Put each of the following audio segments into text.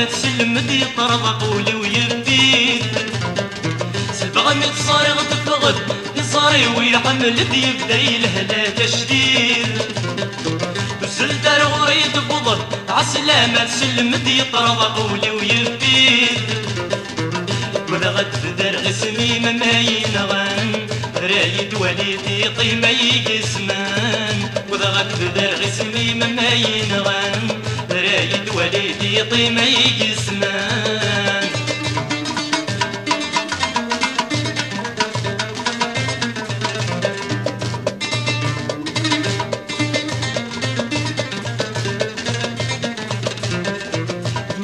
عسلامة تسلم دي طرق قولي ويبيد سلبغن تصاري بالضغط يصاري ويحمل الحلاقة جديد تسل دار غريض بضل عسلامة تسلم دي طرق قولي ويبيد وذا غد در غسمي ما ينغن رايد وليدي طيمة يقسمان غد در غسمي ما ينغن رايد وليدي طيمة يقسمان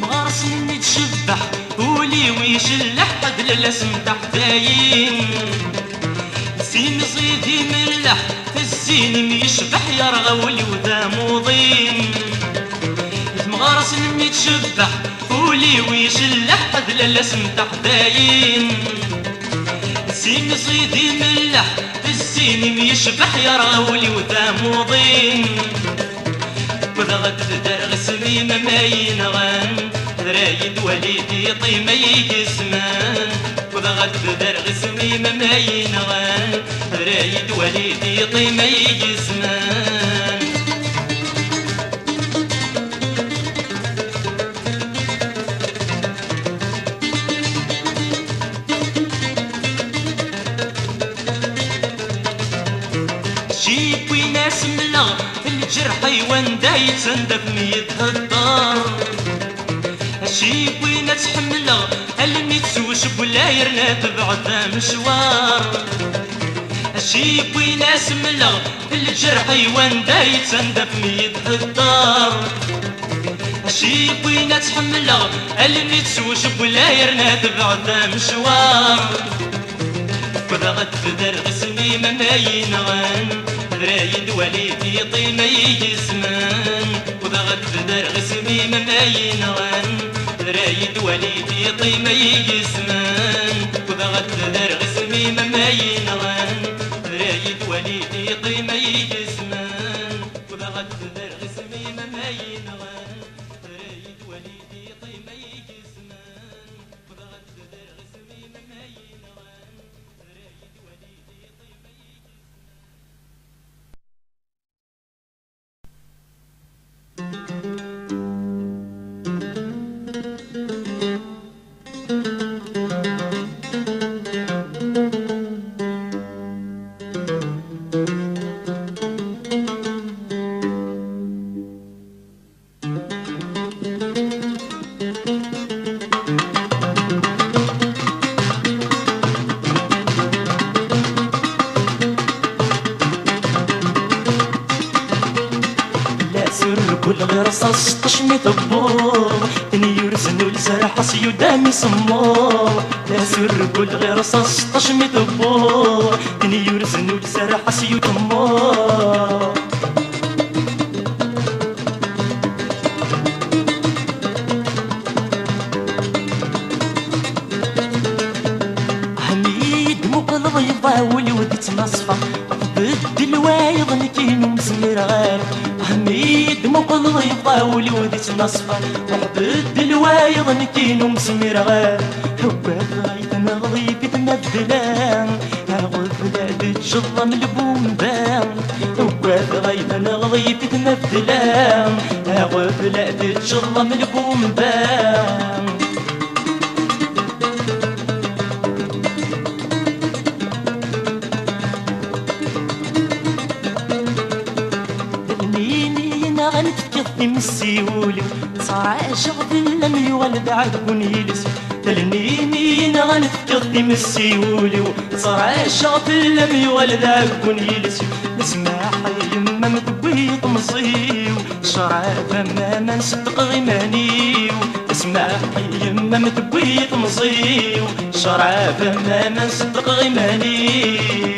مغارس مني تشبح ولي ويش اللحد للاسم تحتاين مغارس مني تشبح ولي ويش اللحد للاسم تحتاين سين صيدي ملح الزين يشبح يرغى ولي وذا موضين. دار غسمي ما ينغن رايد وليدي طيمة يقسمان غد دار غسمي ما ينغن رايد وليدي طيمة يقسمان الجرح يوان دايت سندف ميت هالدار جيب وناس حملا اللي تسوش بلا يرنا تبعد مشوار. جيب وناس ملا الجرح يوان دايت سندف ميت هالدار جيب وناس حملا اللي تسوش بلا يرنا تبعد مشوار. وذا غد در غسمي ما ينغن رايد وليدي طيمة يجسمان وذا غد در غسمي ما ينغن رايد وليدي طيمة يجسمان وذا غد در غسمي رصاص تشمي طبور تني يرسن السرح سيدامي سمور لا سر كل غير رصاص تشمي طبور تني يرسن السرح سيدامي حميد دينو ومسمير غير. حبك غايت نغضي بيتنا بدلان أغف لعدت شظم البوم بان حبك غايت نغضي بيتنا بدلان أغف لعدت شظم البوم بان غنفكض مسيولي صار عاشق لم يولد عذب يلس. تلنيني غنفكر يمسيولي صار عاشق لم يولد عذب يلس. نسمع يما مدوي طمصيو شراب ما ما نصدق غيمانيو اسمع يما مدوي طمصيو شراب ما ما نصدق غيمانيو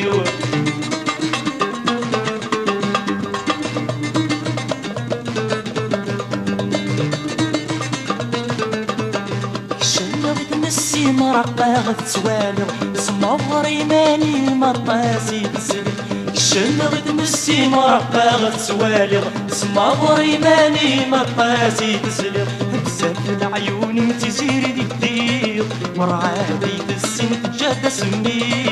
مرقاغ تسوالغ سمغر يماني مطاسي تسلي الشمغ تمسي مرقاغ تسوالغ سمغر يماني مطاسي تسلي بزاف العيون تزير دي كتير مرعادي تسن تجاد سمير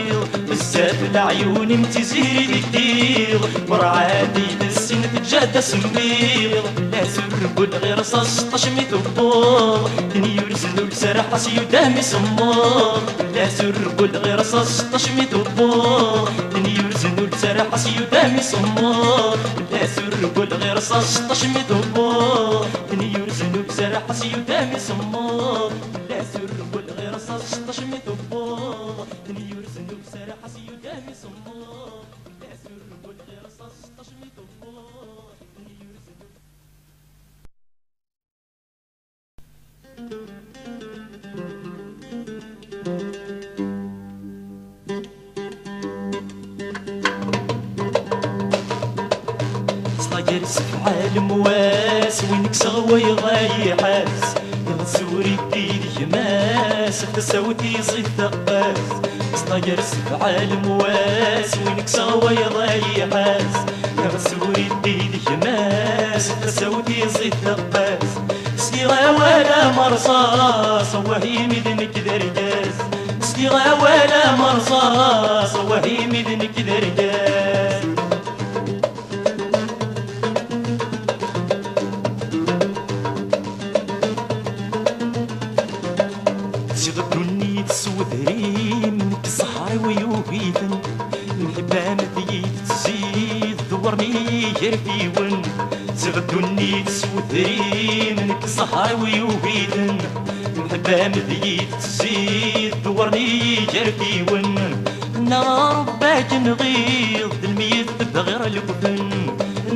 بزاف العيون تزير دي كتير مرعادي تسن تجاد سمير لا سرب غير صاص طشمي ثبور. يرسل لسرح سيدامي سمار لا سرب غير صاص طشمي ثبور. يرسل لسرح سيدامي سمار لا سرب غير صاص طشمي ثبور. يرسل لسرح سيدامي سمار لا سرب غير صاص طشمي ثبور. في عالم واس وينك سغوى يغاي حاس يغزوري ديدي يماس تساوتي صيد ثقاس. صاير في عالم واس وينك سغوى يغاي حاس. يغزوري ديدي يماس تساوتي صيد ثقاس. سيغا ولا مرصاص وهي مدنك درجاز سيغا ولا مرصاص وهي مدنك درجاز صحاري ويوبيثن نحبها مديت تزيد دورني يرفيون نار باك نغيظ الميت بغير الكفن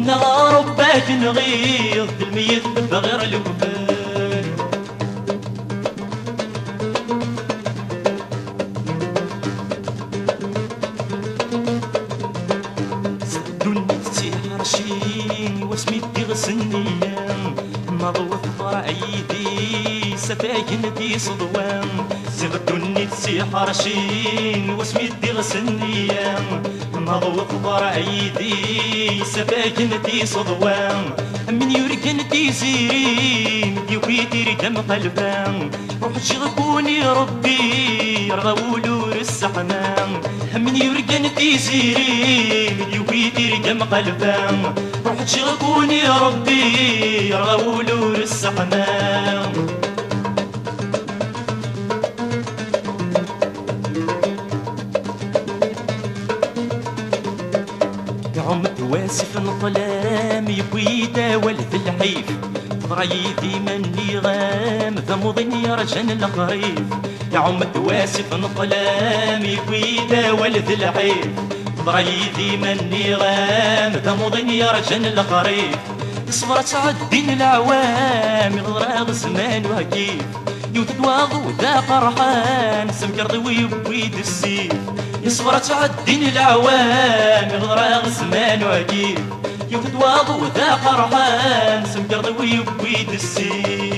نار باك نغيظ الميت بغير الكفن دنيا تسيح رشيني واسمي تغسنيا مضوط عيدي سفاين دي صدوان زغ دنيا تسيح رشيني واسمي تغسنيا مضوط عيدي سفاين دي صدوان من يوركن دي زيرين دي ويدير دم قلبان روح شغبوني ربي رغولور السحمان من يوركن دي زيرين دي ويدير دم قلبان روح شغبوني ربي رغولور السحمان يعم تواسف الظلام يبوي ولد الحيف. ضريدي مني غام ذمضن يرجن الخريف يعم تواسف الظلام يبوي ولد الحيف. ضريدي مني غام ذمضن يرجن الخريف صبر تعدين العوام غراغ زمان وهكيف. يوتد واضو ذا فرحان سمكر ضوي بويد السيف. يصبر تعدين العوام غراغ زمان وهكيف. يوتد واضو ذا فرحان سمكر ضوي بويد السيف.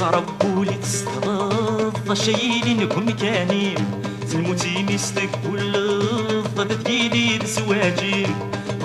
زربولي تستضاف شايلينكم كانين سلموتي مستك واللفظة تديلي زواجين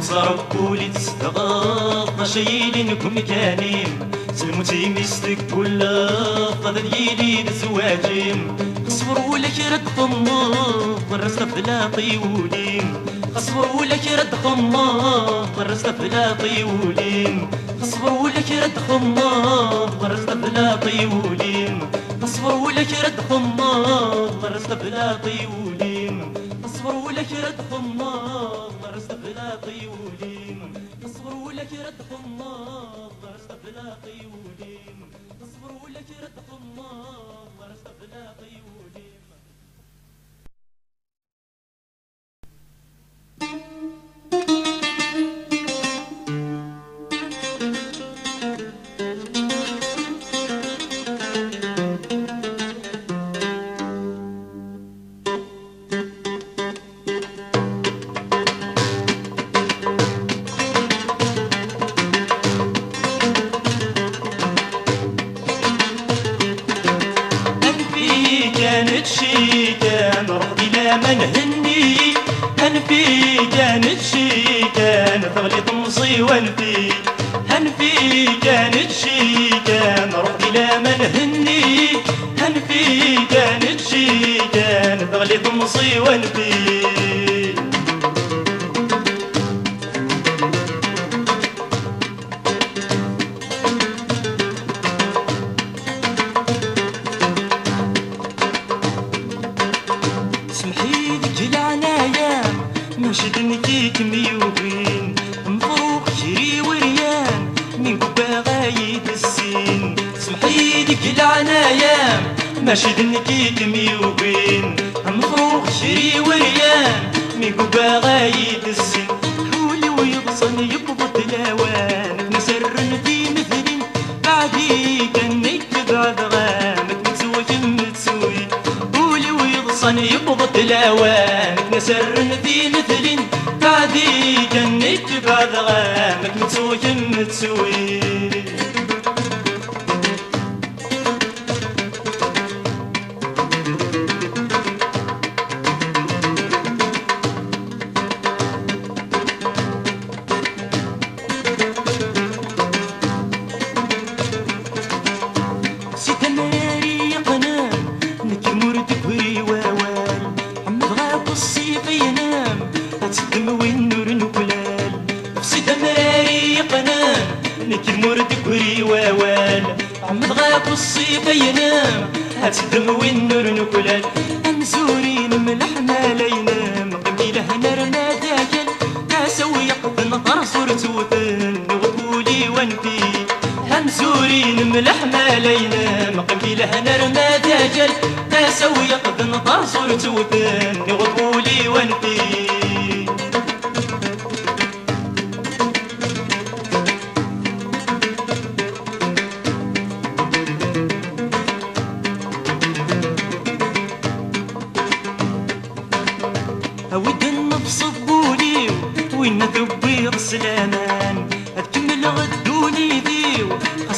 زربولي تستضاف شايلينكم كانين سلموتي مستك واللفظة تديلي زواجين صبروا لك رد خمار ضرست بلا طيولين صبروا لك رد خمار ضرست بلا طيولين. صبروا لك رد خمار ضرست بلا طيولين. صبروا ولك رد خمار رزق بلا طيولين. تصبر ولك رد خمار رزق بلا طيولين. تصبر ولك رد خمار رزق بلا طيولين. تصبر ولك رد خمار رزق بلا طيولين.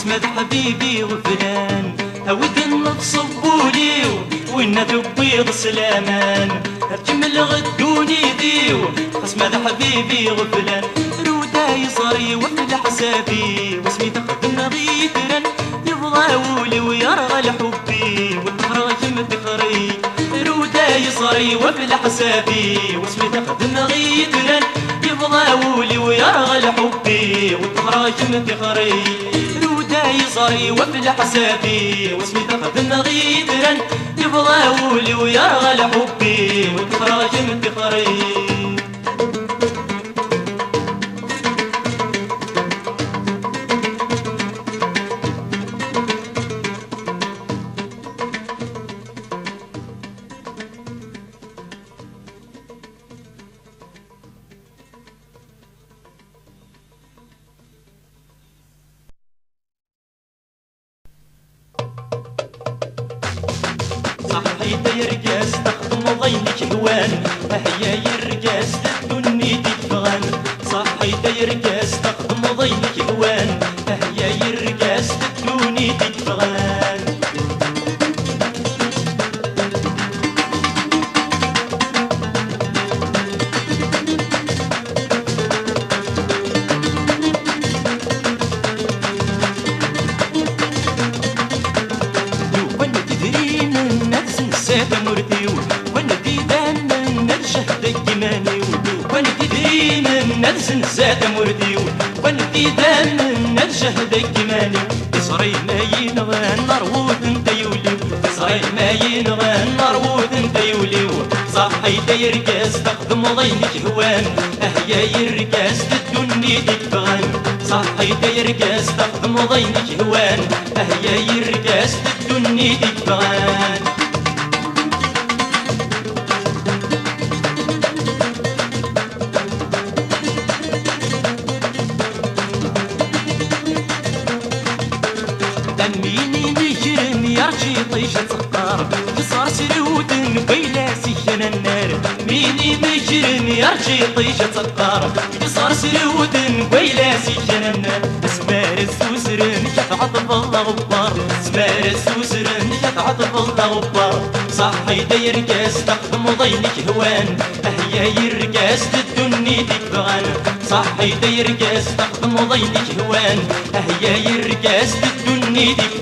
قسمة حبيبي غفلان أود النفس الضولي وين ذبي غسلامان. أكمل غدوني ذيو قسمة حبيبي غفلان رودا يصري وفل حسابي واسمي تقدم غيثرا. يبغى ولي ويرغى لحبي والمهرج متخري رودا يصري وفل حسابي واسمي تقدم غيثرا. يبغى ولي ويرغى لحبي والمهرج متخري رودا يصري وفل حسابي واسمي تقدم غيثرا يبغى ولي ويرغى لحبي والمهرج متخري صحيت يرقاس تخدم ضينك هوان هيا يرقاس تدني تفغان صحيت يرقاس تخدم ضينك هوان هيا يرقاس تدني تفغان تخدم ضينك هوان اهيا يركاس الدنيا بغان صحي ضينك هوان اهيا يركاس الدنيا ديك يرجي طيشة سقار تصار سرود بيلا سجن النار اسمار السوسرن يتعطف الله غبار. اسمار السوسرن يتعطف الله غبار. صحي داير تخدم ضينك هوان. أهيا يركاس الدنيا ديك بغان صحي داير كاس ضينك هوان. أهيا يركاس الدنيا ديك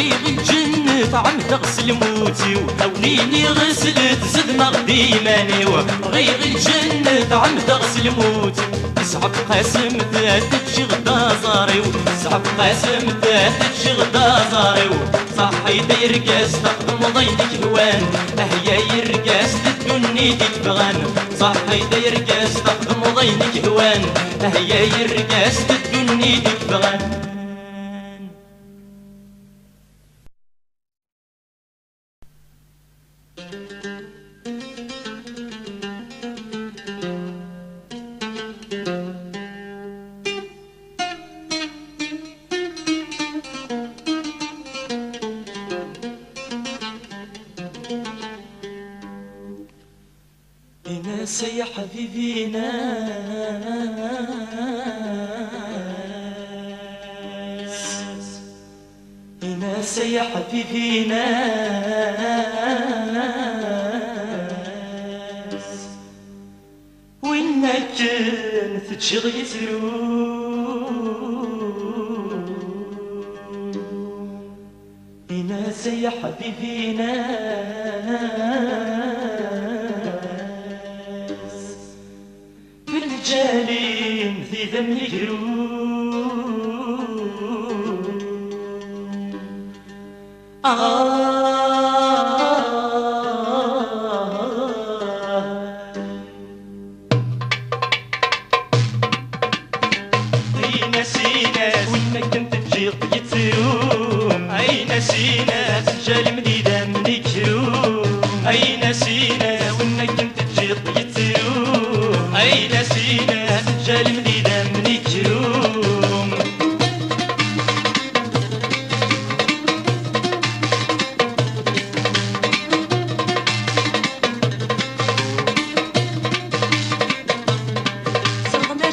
غير الجنة عم تغسل موتي أونيني غسلت صدمة قديماني غير الجنة عم تغسل موتي صعب قاسم ثلاثة شغدا زاريو صعب قاسم ثلاثة شغدا زاريو صحي داير كاس تخدم ضينك هوان اهيا يركاس الدنيا ديك بغان صحي داير كاس تخدم ضينك هوان اهيا يركاس الدنيا ديك وإنك كنت تشغي ناس يا حبيبي ناس في الجالين في ذم الجروح آه.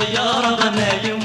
تتش طيارة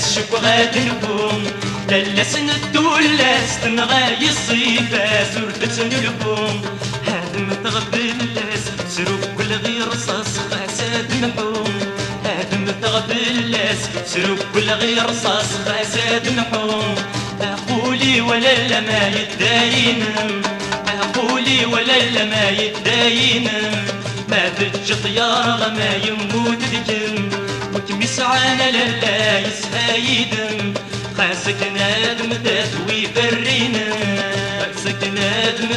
وسالس شفغات نبوم لس ندولاس تنغاي الصيبة زرت نلبوم هادم تغبلس سروب كل غير رصاص. خاسات محوم هادم تغبلس سروب كل غير رصاص. خاسات محوم أقولي ولا لا ما يتداينم أقولي ولا لا ما يتداينم ما تجي طيارة ما يموت ذكم وتمس عانا لا يسهايدم خاسك نادم تدوي برينم خاسك نادم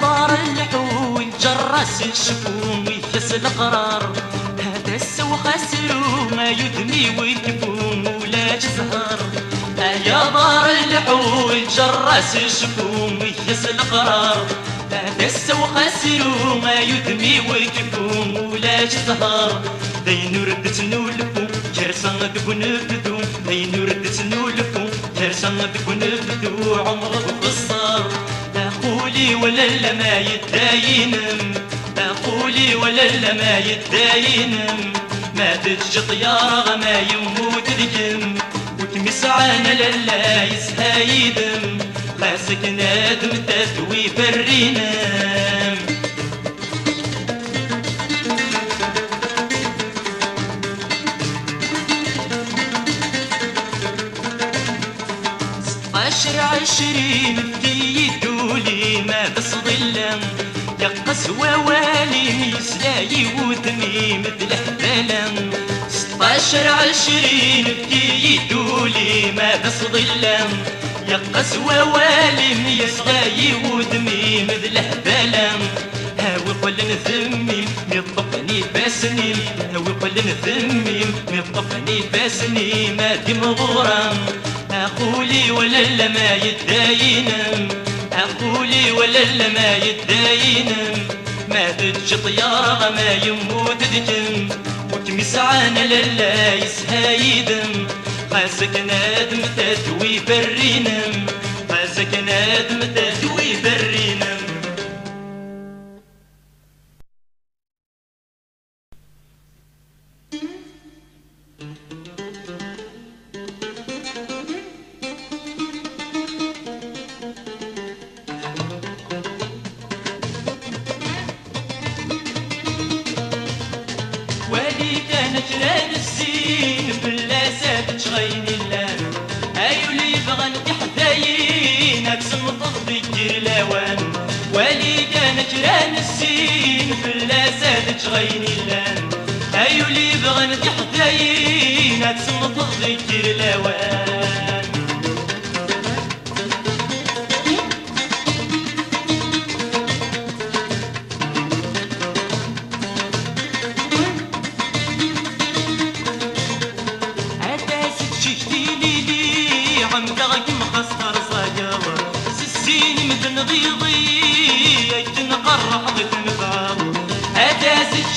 دار اللحوم جرس الشفوم ويكس القرار. هذا السو خسرو ما يدمي ويكفوم جرس الشفوم ويكس القرار هذا السو خسرو ما يدمي ويكفوم ولا جزهر دين ردت نولفو كرسان دبو نبدو. دين ردت نولفو كرسان دبو نبدو. عمرك قصر أقولي ولا لا ما يتداينم أقولي ولا لا ما يتداينم ما تجي طيارة ما يموت ذكم وتمس عانا للا يسهايدم خاسك نادم تدوي برينم عشر عشرين بدي يدولي ما بس ظلم يا قسوة والي يسلاي ودمي مثل حبلم ستاشر عشرين بدي يدولي ما بس ظلم يا قسوة والي يسلاي ودمي مثل حبلم هاوي قل نثمي ميطفني باسني. هاوي قل نثمي ميطفني باسني. ما دي مغرم أقولي ولا لا ما يتداينم أقولي ولا لا ما يتداينم ما تجي طيارة ما يموت ذكم وتمس عانا للا يسهايدم. خاسك نادم تدوي برينم. خاسك نادم تدوي برينم.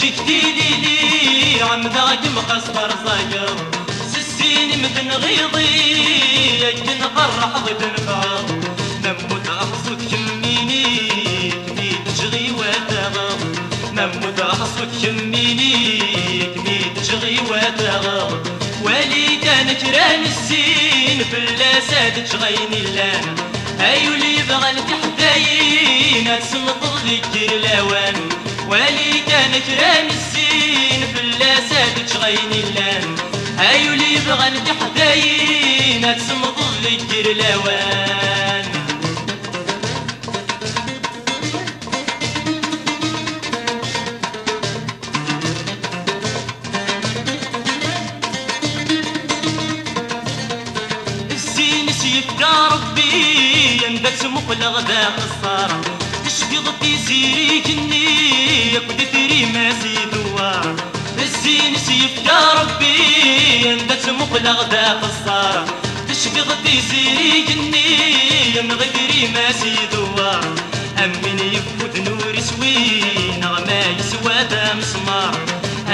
أتاس شكتيلي لي عم ذاك مقصر صاير سسين مثل غيضي تنقرح تنفاض نموت أحصد كميني كمي تشغي وتغض نموت أحصد كميني كمي تشغي وتغض ولي كان كران السين في اللاسات تشغين اللان أيولي بغن تحداين تسمط ذكر الأوان. ولي كان كران السين في اللاسات تشغين اللان أيولي بغن تحداين تسمط ذكر الأوان. الزين سيف ربي يندس مقلغ ذا خسارة تشبيض في زيري جني يكود ثري ما زيدوا الزين سيف يا ربي يندس مقلغ ذا خسارة تشبيض في زيري جني ينغدري ما زيدوا أمين يفوت نور سوين ما يسوى ذا مسمار.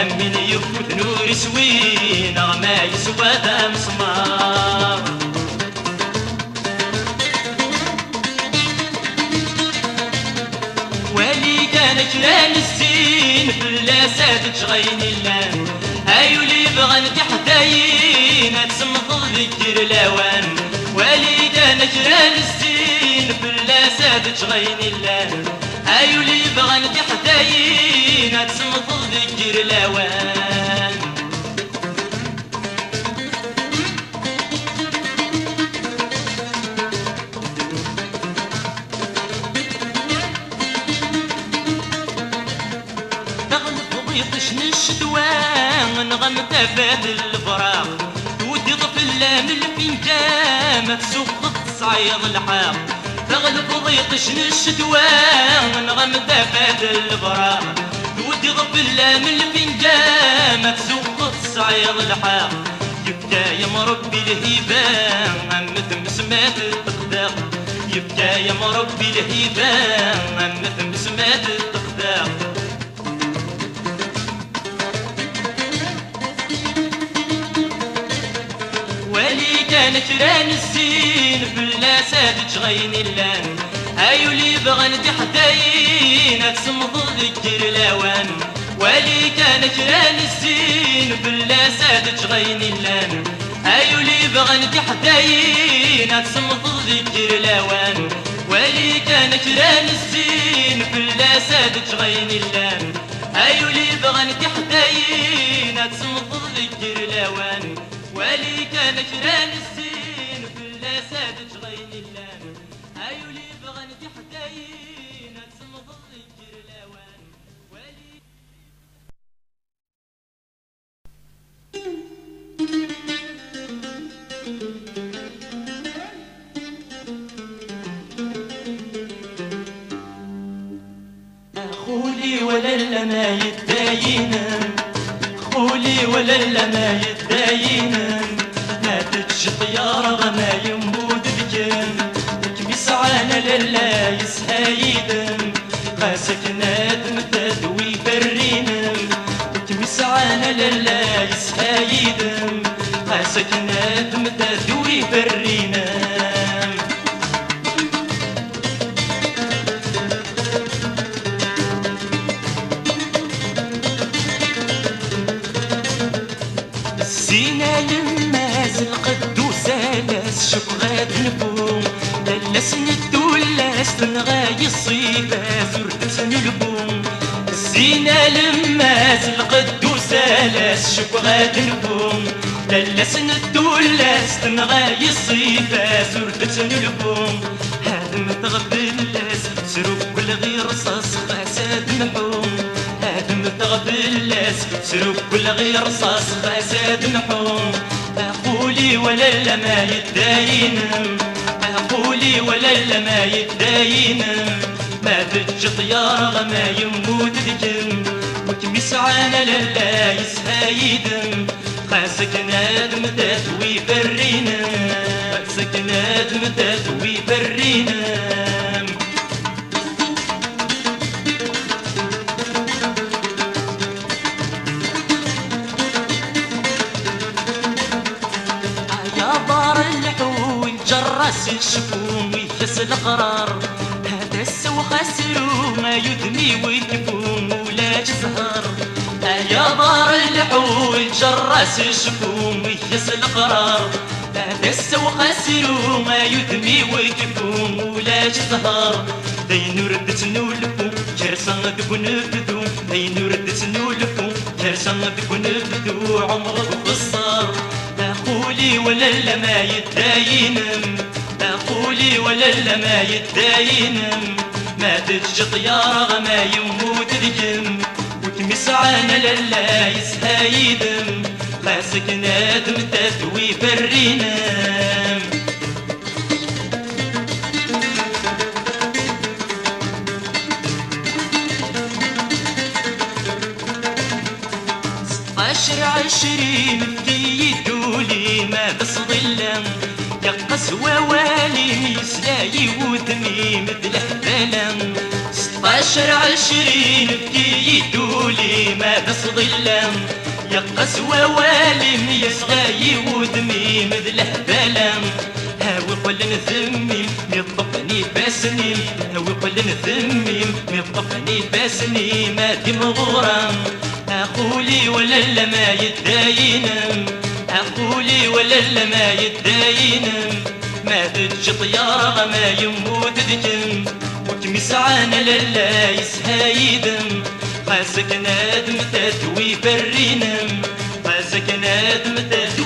أمين يفوت نور سوين ما يسوى ذا مسمار. ولي كان كلام السين في اللاسات تشغين اللان ايو لي بغن تحتاين تسمط ذكر الأوان. ولي كان كلام السين في اللاسات تشغين اللان ايو لي بغن تحتاين تسمط ذكر الأوان. بيطش الشدوان نغم تفاد الفراغ تودي طفل من الفنجان تسوق تصعيد الحاق. تغلب ضيطش الشدوان نغم تفاد الفراغ تودي طفل من الفنجان تسوق تصعيد الحاق. يبكى يا مربي الهيبان مثل سمات التقداق يبكى يا مربي الهيبان مثل سمات التقداق ولي كان كران الزين في اللاسات تشغين اللان. أيو لي بغن تحتاين تسمض ذكر الاوان ولي كان كران الزين في اللاسات تشغين اللان. أيو لي بغن تحتاين تسمض ذكر الاوان ولي كان كران الزين في اللاسات تشغين اللان. أيو لي بغن تحتاين تسمض ذكر الاوان ولي كان جران السين في اللاسات تغين اللان. أيو لي بغن تحتاين تسمض ذكر الأوان. ولي أخولي ولا لما يتداين خولي ولا لما يتداين ما تتشط يا رغم يمود بجن تكمي سعانا للا يسهايدن قاسك نادم تدوي برين تكمي سعانا للا يسهايدن قاسك نادم تدوي برين لاس شبغات نبوم دلس ندولاس تنغاي الصيفة زرت نلبوم الزينة لماز القدوس سالاس شوف غاد نبوم للاس ندولاس تنغاي الصيفة سردت نلبوم هادم تغبلاس سروب كل غير رصاص فساد محوم هادم تغبلاس سروب كل غير رصاص فساد محوم أقولي ولا لا ما يتداينم أقولي ولا لا ما يتداينم ما تجي طيارة ما يموت دجم وكم يسعانا للا يسهايدم خاسك نادم تتوي برينا خاسك نادم تتوي برينا جرس الشفوم ويحس القرار هذا السو خسرو ما يدمي ويتفوم ولا جزهر يا دار اللحون جرس الشفوم ويحس القرار هذا السو خسرو ما يدمي ويتفوم ولا جزهر دين ردت نولفو كرسان دبن بدو. دين ردت نولفو كرسان دبن بدو. عمرك قصار أقولي ولا لا ما يتداينم أقولي ولا لا ما يتداينم ما تجي طيارة ما يموت دجم وتمس عانا للا يسهايدم خاسك نادم تثوي برينم عشر عشرين في يدولي ما بس يا قسوة والي يسلاي وثمي مثل حبلم ستاشر عشرين في يدولي ما بس ظلم يا قسوة والي يسلاي وثمي مثل حبلم هاوي قل نثمي ميطفني باسني. هاوي قل نثمي ميطفني باسني. ما دي مغرم أقولي ولا لا ما يتداينم أقولي ولا لا ما يتداينم تجي طيارة ما يموت دجم وتمس عانا للا يسهايدم قاسك نادم تتوي برينم قاسك نادم تتوي